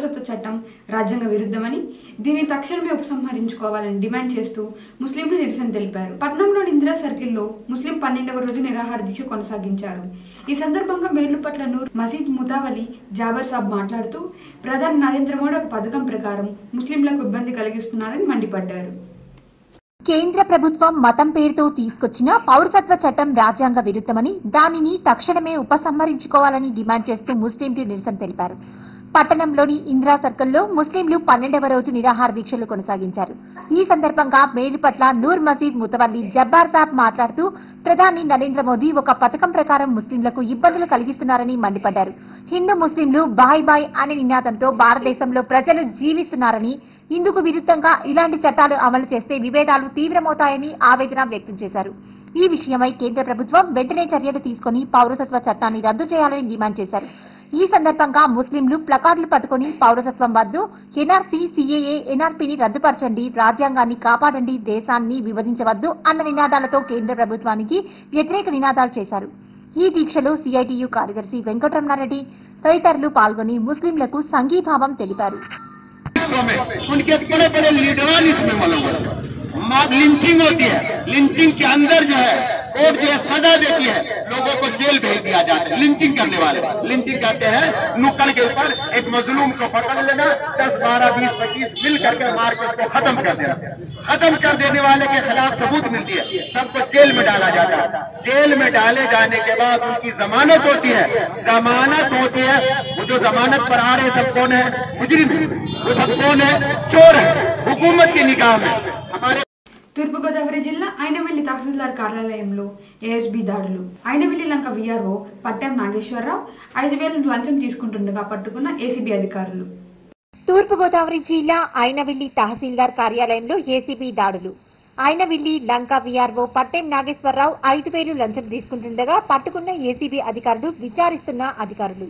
పౌరసత్వ చట్టం రాజ్యాంగ విరుద్ధమని దీన్ని తక్షణమే ఉపసంహరించుకోవాలని డిమాండ్ చేస్తూ ముస్లింలు నిరసన తెలిపారు. పట్నంలోని ఇందిరా సర్కిల్లో ముస్లిం పన్నెండవ రోజు నిరాహార దీక్ష కొనసాగించారు. ఈ సందర్భంగా మేర్లుపట్ల నూర్ మసీద్ ముతావలి జాబర్ సాబ్ మాట్లాడుతూ ప్రధాని నరేంద్ర మోడీ ఒక పథకం ప్రకారం ముస్లింలకు ఇబ్బంది కలిగిస్తున్నారని మండిపడ్డారు. కేంద్ర ప్రభుత్వం మతం పేరుతో తీసుకొచ్చిన పౌరసత్వ చట్టం రాజ్యాంగ విరుద్ధమని దానిని తక్షణమే ఉపసంహరించుకోవాలని డిమాండ్ చేస్తూ ముస్లింలు నిరసన తెలిపారు. పట్టణంలోని ఇందిరా సర్కిల్లో ముస్లింలు పన్నెండవ రోజు నిరాహార దీక్షలు కొనసాగించారు. ఈ సందర్భంగా మేలుపట్ల నూర్ మసీద్ ముతవల్లి జబ్బార్ సాబ్ మాట్లాడుతూ ప్రధాని నరేంద్ర మోదీ ఒక పథకం ప్రకారం ముస్లింలకు ఇబ్బందులు కలిగిస్తున్నారని మండిపడ్డారు. హిందూ ముస్లింలు బాయ్ బాయ్ అనే నినాదంతో భారతదేశంలో ప్రజలు జీవిస్తున్నారని ఇందుకు విరుద్ధంగా ఇలాంటి చట్టాలు అమలు చేస్తే విభేదాలు తీవ్రమవుతాయని ఆవేదన వ్యక్తం చేశారు. ఈ విషయమై కేంద్ర ప్రభుత్వం వెంటనే చర్యలు తీసుకుని పౌరసత్వ చట్టాన్ని రద్దు చేయాలని డిమాండ్ చేశారు. ఈ సందర్భంగా ముస్లింలు ప్లకార్డులు పట్టుకుని పౌరసత్వం వద్దు ఎన్ఆర్సీ సీఏఏ ఎన్ఆర్పీని రద్దుపరచండి రాజ్యాంగాన్ని కాపాడండి దేశాన్ని విభజించవద్దు అన్న నినాదాలతో కేంద్ర ప్రభుత్వానికి వ్యతిరేక నినాదాలు చేశారు ఈ దీక్షలో సిఐటియు కార్యదర్శి వెంకటరమణారెడ్డి తదితరులు పాల్గొని ముస్లింలకు సంఘీభావం తెలిపారు विश्व में उनके बड़े बड़े लीडरान इसमें मलंग लिंचिंग होती है लिंचिंग के अंदर जो है कोर्ट जो है सजा देती है। लोगों को जेल भेज दिया जाता है। लिंचिंग करने वाले। लिंचिंग कहते हैं। नुक्कड़ के ऊपर एक मजलूम को पकड़ लेना। दस, बारह, बीस, पच्चीस, मिल करके मार के उसको खत्म कर देना। खत्म कर देने वाले के खिलाफ सबूत मिलती है। सबको जेल में डाला जाता है। जेल में डाले जाने के बाद उनकी जमानत होती है। जमानत होती है। वो जो जमानत पर आ रहे सब कौन है? मुजरिम। वो सब कौन है? चोर है। हुकूमत की निगाह में। తూర్పుగోదావరి జిల్లా అయినవెల్లి తహసీల్దార్ కార్యాలయంలో ఏఎస్బీ దాడులు. అయినవెల్లి లంక విఆర్ఓ పట్టెం నాగేశ్వరరావు ఐదు వేలు లంచం తీసుకుంటుండగా పట్టుకున్న ఏసీబీ అధికారులు. తూర్పుగోదావరి జిల్లా ఐనవిల్లి తహసీల్దార్ కార్యాలయంలో ఏసీబీ దాడులు. ఐనవిల్లి లంక వీఆర్ఓ పట్టెం నాగేశ్వరరావు ఐదు వేలు లంచం తీసుకుంటుండగా పట్టుకున్న ఏసీబీ అధికారులు విచారిస్తున్న అధికారులు.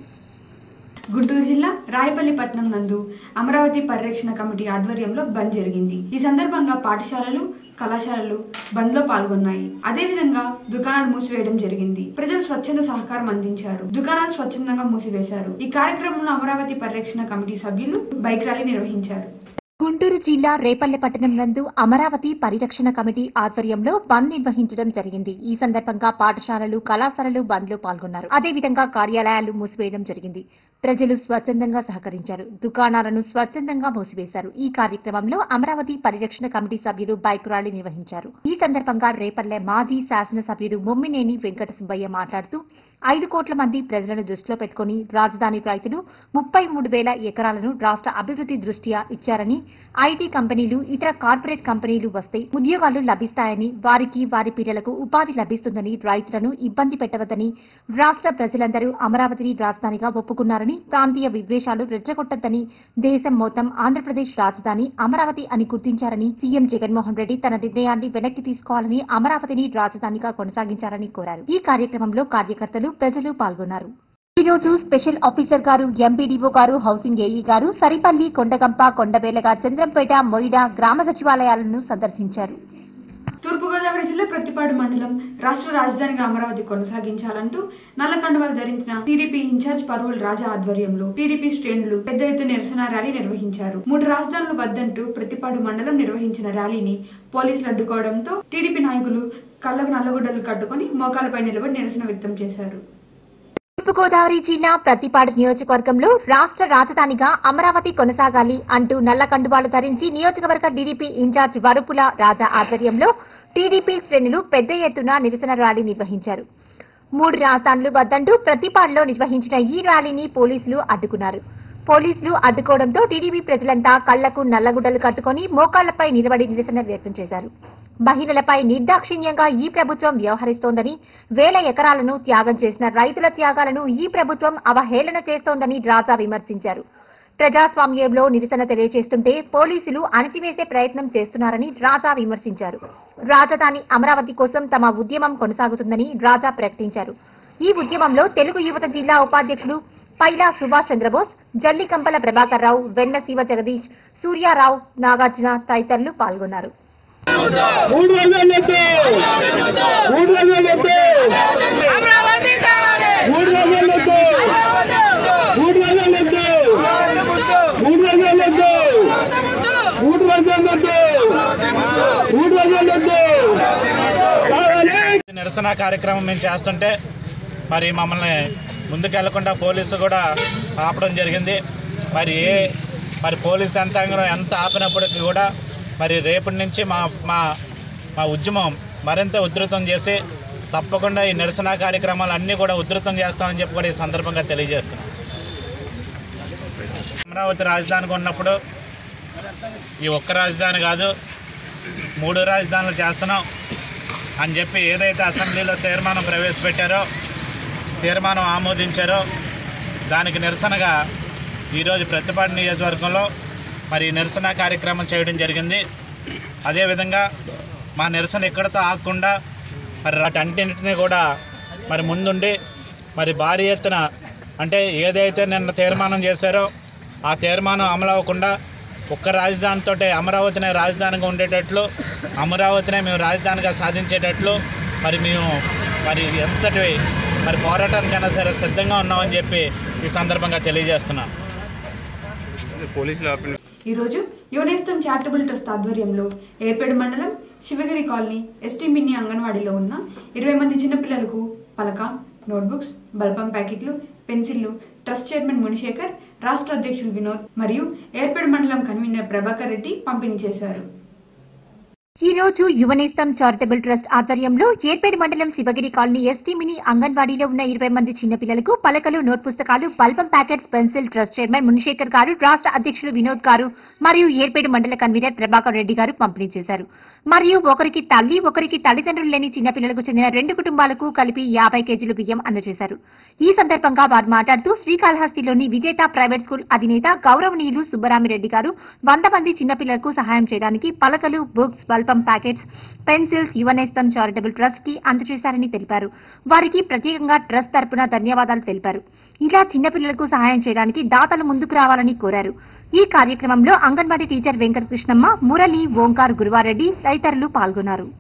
గుంటూరు జిల్లా రాయపల్లి పట్టణం నందు అమరావతి పరిరక్షణ కమిటీ ఆధ్వర్యంలో బంద్ జరిగింది. ఈ సందర్భంగా పాఠశాలలు కళాశాలలు బంద్లో పాల్గొన్నాయి అదేవిధంగా దుకాణాలు మూసివేయడం జరిగింది. ప్రజలు స్వచ్ఛంద సహకారం అందించారు. దుకాణాలు స్వచ్ఛందంగా మూసివేశారు. ఈ కార్యక్రమంలో అమరావతి పరిరక్షణ కమిటీ సభ్యులు బైక్ ర్యాలీ నిర్వహించారు. గుంటూరు జిల్లా రేపల్లె పట్టణం నందు అమరావతి పరిరక్షణ కమిటీ ఆధ్వర్యంలో బంద్ నిర్వహించడం జరిగింది. ఈ సందర్భంగా పాఠశాలలు కళాశాలలు బంద్లో పాల్గొన్నారు అదేవిధంగా కార్యాలయాలు మూసివేయడం జరిగింది. ప్రజలు స్వచ్ఛందంగా సహకరించారు. దుకాణాలను స్వచ్ఛందంగా మూసివేశారు. ఈ కార్యక్రమంలో అమరావతి పరిరక్షణ కమిటీ సభ్యులు బైక్ ర్యాలీ నిర్వహించారు. ఈ సందర్భంగా రేపల్లె మాజీ శాసనసభ్యుడు ముమ్మినేని వెంకట సుబ్బయ్య మాట్లాడుతూ ఐదు కోట్ల మంది ప్రజలను దృష్టిలో పెట్టుకుని రాజధాని రైతులు ముప్పై మూడు వేల ఎకరాలను రాష్ట్ర అభివృద్ధి దృష్ట్యా ఇచ్చారని ఐటీ కంపెనీలు ఇతర కార్పొరేట్ కంపెనీలు వస్తే ఉద్యోగాలు లభిస్తాయని వారికి వారి పిల్లలకు ఉపాధి లభిస్తుందని రైతులను ఇబ్బంది పెట్టవద్దని రాష్ట్ర ప్రజలందరూ అమరావతిని రాజధానిగా ఒప్పుకున్నారని ప్రాంతీయ విద్వేషాలు రెచ్చగొట్టద్దని దేశం మొత్తం ఆంధ్రప్రదేశ్ రాజధాని అమరావతి అని గుర్తించారని సీఎం జగన్మోహన్ రెడ్డి తన నిర్ణయాన్ని వెనక్కి తీసుకోవాలని అమరావతిని రాజధానిగా కొనసాగించారని కోరారు. ఈ కార్యక్రమంలో కార్యకర్తలు ప్రజలు పాల్గొన్నారు. ఈ రోజు స్పెషల్ ఆఫీసర్ గారు ఎంపీడీఓ గారు హౌసింగ్ ఏఈ గారు సరిపల్లి కొండగంప కొండబేలగా చంద్రంపేట మొయిడా గ్రామ సచివాలయాలను సందర్శించారు. తూర్పుగోదావరి జిల్లా ప్రతిపాడు మండలం రాష్ట్ర రాజధానిగా అమరావతి కొనసాగించాలంటూ నల్లకండవాలు ధరించిన టీడీపీ ఇన్ఛార్జ్ పరువుల రాజా ఆధ్వర్యంలో టీడీపీ శ్రేణులు పెద్ద ఎత్తున నిరసన ర్యాలీ నిర్వహించారు. మూడు రాజధానులు వద్దంటూ ప్రతిపాడు మండలం నిర్వహించిన ర్యాలీని పోలీసులు అడ్డుకోవడంతో టీడీపీ నాయకులు కళ్ళకు నల్లగుడ్డలు కట్టుకుని మోకాలపై నిలబడి నిరసన వ్యక్తం చేశారు. తూర్పుగోదావరి జిల్లా ప్రతిపాడు నియోజకవర్గంలో రాష్ట్ర రాజధానిగా అమరావతి కొనసాగాలి అంటూ నల్ల కండువాలు ధరించి నియోజకవర్గ టీడీపీ ఇన్ఛార్జ్ వరుపుల రాజా ఆధ్వర్యంలో టీడీపీ శ్రేణులు పెద్ద ఎత్తున నిరసన ర్యాలీ నిర్వహించారు. మూడు రాజధానులు వద్దంటూ ప్రతిపాడులో నిర్వహించిన ఈ ర్యాలీని పోలీసులు అడ్డుకున్నారు. పోలీసులు అడ్డుకోవడంతో టీడీపీ ప్రజలంతా కళ్ళకు నల్లగుడ్డలు కట్టుకుని మోకాళ్ళపై నిలబడి నిరసన వ్యక్తం చేశారు. మహిళలపై నిర్దాక్షిణ్యంగా ఈ ప్రభుత్వం వ్యవహరిస్తోందని వేల ఎకరాలను త్యాగం చేసిన రైతుల త్యాగాలను ఈ ప్రభుత్వం అవహేళన చేస్తోందని రాజా విమర్శించారు. ప్రజాస్వామ్యంలో నిరసన తెలియజేస్తుంటే పోలీసులు అణచివేసే ప్రయత్నం చేస్తున్నారని రాజా విమర్శించారు. రాజధాని అమరావతి కోసం తమ ఉద్యమం కొనసాగుతుందని రాజా ప్రకటించారు. ఈ ఉద్యమంలో తెలుగు యువత జిల్లా ఉపాధ్యక్షులు పైలా సుభాష్ చంద్రబోస్ జల్లికంపల ప్రభాకర్ రావు వెన్న శివ జగదీష్ సూర్యారావు నాగార్జున తదితరులు పాల్గొన్నారు. మూడు వందలు లేదు మూడు మూడు మూడు మూడు మూడు మూడు నిరసన కార్యక్రమం మేము చేస్తుంటే మరి మమ్మల్ని ముందుకెళ్ళకుండా పోలీసు కూడా ఆపడం జరిగింది. మరి మరి పోలీస్ యంత్రాంగం ఎంత ఆపినప్పటికీ కూడా మరి రేపటి నుంచి మా మా మా ఉద్యమం మరింత ఉధృతం చేసి తప్పకుండా ఈ నిరసన కార్యక్రమాలు అన్నీ కూడా ఉధృతం చేస్తామని చెప్పి కూడా ఈ సందర్భంగా తెలియజేస్తున్నాం. అమరావతి రాజధానిగా ఉన్నప్పుడు ఈ ఒక్క రాజధాని కాదు మూడు రాజధానులు చేస్తున్నాం అని చెప్పి ఏదైతే అసెంబ్లీలో తీర్మానం ప్రవేశపెట్టారో తీర్మానం ఆమోదించారో దానికి నిరసనగా ఈరోజు ప్రతిపాటి నియోజకవర్గంలో మరి నిరసన కార్యక్రమం చేయడం జరిగింది. అదేవిధంగా మా నిరసన ఎక్కడితో ఆగకుండా మరి వాటన్నింటినీ కూడా మరి ముందుండి మరి భారీ ఎత్తున అంటే ఏదైతే నిన్న తీర్మానం చేశారో ఆ తీర్మానం అమలు అవ్వకుండా ఒక్క రాజధానితో అమరావతినే రాజధానిగా ఉండేటట్లు అమరావతినే మేము రాజధానిగా సాధించేటట్లు మరి మేము మరి ఎంతటి మరి పోరాటానికైనా సరే సిద్ధంగా ఉన్నామని చెప్పి ఈ సందర్భంగా తెలియజేస్తున్నాం. ఈరోజు యువనేస్తం చారిటబుల్ ట్రస్ట్ ఆధ్వర్యంలో ఏర్పేడు మండలం శివగిరి కాలనీ ఎస్టీ మిన్ని అంగన్వాడీలో ఉన్న ఇరవై మంది చిన్నపిల్లలకు పలక నోట్బుక్స్ బల్పం ప్యాకెట్లు పెన్సిళ్ళు ట్రస్ట్ చైర్మన్ మునిశేఖర్ రాష్ట్ర అధ్యక్షులు వినోద్ మరియు ఏర్పేడు మండలం కన్వీనర్ ప్రభాకర్ రెడ్డి పంపిణీ చేశారు. ఈ రోజు యువనేస్తం చారిటబుల్ ట్రస్ట్ ఆధ్వర్యంలో ఏర్పేడు మండలం శివగిరి కాలనీ ఎస్టీ మినీ అంగన్వాడీలో ఉన్న ఇరవై మంది చిన్నపిల్లలకు పలకలు నోట్ పుస్తకాలు బల్బం packets pencil trust chairman Munishekar గారు రాష్ట్ర అధ్యక్షులు వినోద్ గారు మరియు ఏర్పేడు మండల కన్వీనర్ ప్రభాకర్ రెడ్డి గారు పంపిణీ చేశారు. మరియు ఒకరికి తల్లి ఒకరికి తల్లిదండ్రులు లేని చిన్నపిల్లలకు చెందిన రెండు కుటుంబాలకు కలిపి యాభై కేజీలు బియ్యం అందజేశారు. ఈ సందర్భంగా వారు మాట్లాడుతూ శ్రీకాళహస్తిలోని విజేత ప్రైవేట్ స్కూల్ అధినేత గౌరవనీయులు సుబ్బరామిరెడ్డి గారు వంద మంది చిన్నపిల్లలకు సహాయం చేయడానికి పలకలు బుక్స్ బల్బం ప్యాకెట్స్ పెన్సిల్స్ యువనేస్తం చారిటబుల్ ట్రస్ట్కి అందజేశారని తెలిపారు. వారికి ప్రత్యేకంగా ట్రస్ట్ తరపున ధన్యవాదాలు తెలిపారు. ఇలా చిన్నపిల్లలకు సహాయం చేయడానికి దాతలు ముందుకు రావాలని కోరారు. ఈ కార్యక్రమంలో అంగన్వాడీ టీచర్ వెంకటకృష్ణమ్మ మురళి ఓంకార్ గురువారెడ్డి తదితరులు పాల్గొన్నారు.